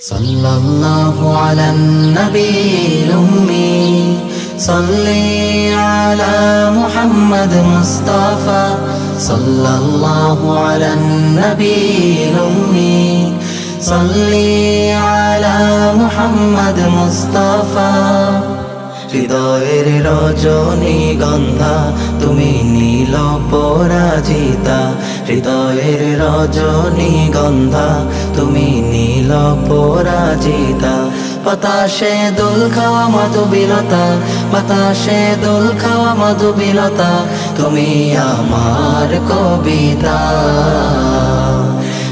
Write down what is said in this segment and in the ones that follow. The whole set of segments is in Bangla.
صلى الله على النبي الأمي. صلي على محمد مصطفى. صلى الله على النبي الأمي. صلي على محمد مصطفى. হৃদয়ের রজনী গন্ধা, তুমি নীল পরাজিতা। হৃদয়ের রজনী গন্ধা, তুমি নীল পরাজিতা। বাতাসে দোল খাওয়া মধুবিলতা বাতাসে দোল খাওয়া মধুবিলতা, তুমি আমার কবিতা।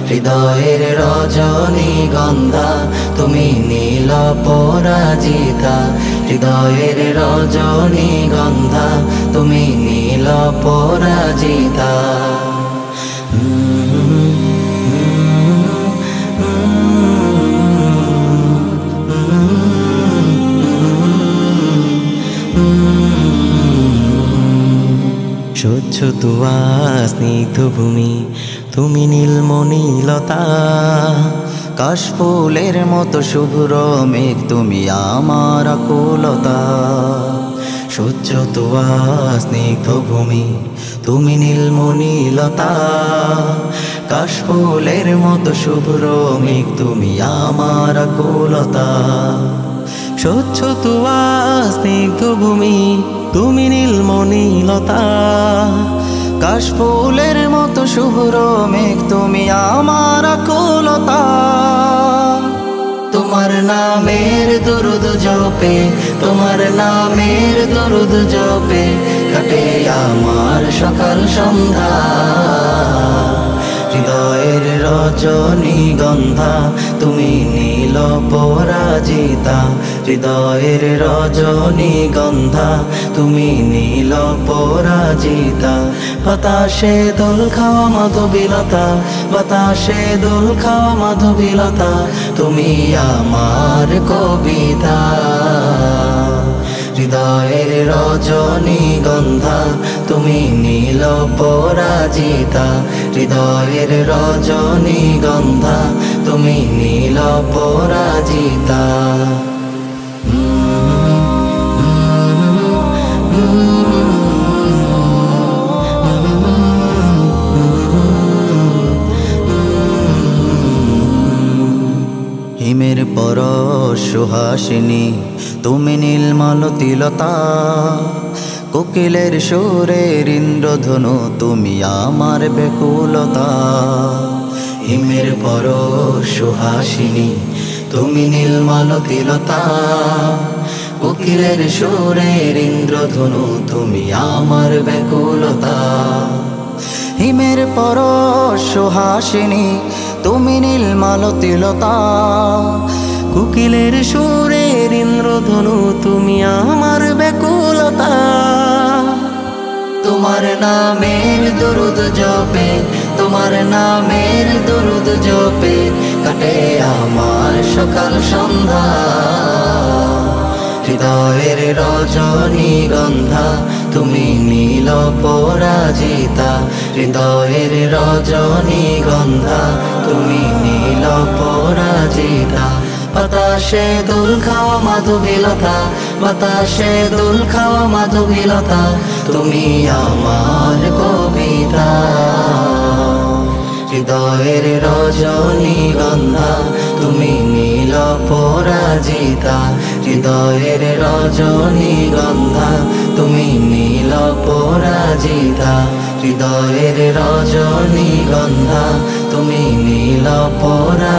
হৃদয়ের রজনী গন্ধা, তুমি নীল পরাজিতা। হৃদয়ের রজনী গন্ধা তুমি নীল পরাজিতা। স্বচ্ছ তুয়া স্নিগ্ধ ভূমি তুমি নীলমণিলতা। কাশফুলের মতো শুভ্র মেঘ, তুমি আমার আকুলতা। স্বচ্ছ তুয়া স্নিগ্ধ ভূমি, তুমি নীলমণিলতা। কাশফুলের মতো শুভ্র মেঘ, তুমি আমার আকুলতা। স্বচ্ছ তুয়া স্নিগ্ধ ভূমি, তুমি নীলমণিলতা। কাশফুলের মতো শুভ্র মেঘ, তুমি তোমার নামের দরুদ জপে, তোমার নামের দরুদ জপে, কাটে আমার সকাল সন্ধ্যা। হৃদয়ের রজনী গন্ধা তুমি নীল পরাজিতা, হৃদয়ের রজনী গন্ধা, তুমি নীল পরাজিতা। বাতাসে দোল খাওয়া মধুবিলতা, বাতাসে দোল খাওয়া মধুবিলতা, তুমি আমার কবিতা। হৃদয়ের রজনী গন্ধা, তুমি নীল পরাজিতা, হৃদয়ের রজনী গন্ধা। তুমি নীল পরাজিতা। হিমের পর সুহাসিনী তুমি নীলমালতিলতা কোকিলের সুরের ইন্দ্রধনু তুমি আমার বেকুলতা হিমের পর সুহাসিনী, তুমি নীলমালতিলতা কোকিলের সুরের ইন্দ্রধনু, তুমি আমার বেকুলতা হিমের পর সুহাসিনী, তুমি নীলমালতিলতা কুকিলের সুরের ইন্দ্রধনু, তুমি আমার বেকুলতা তোমার নামের দরুদ জপে তোমার নামের দরুদ জপে কাটে আমার সকাল সন্ধ্যা। হৃদয়ের রজনী গন্ধা, তুমি নীল পরাজিতা। হৃদয়ের রজনী গন্ধা, তুমি নীল পরাজিতা। বাতাসে দোল খাওয়া মাধুবিলতা, বাতাসে দোল খাওয়া মাধুবিলতা, তুমি আমার কবিতা। হৃদয়ের রজনী গন্ধা, তুমি নীল পরাজিতা। হৃদয়ের রজনী গন্ধা, তুমি নীল পরাজিতা। হৃদয়ের রজনী গন্ধা, তুমি নীল পরা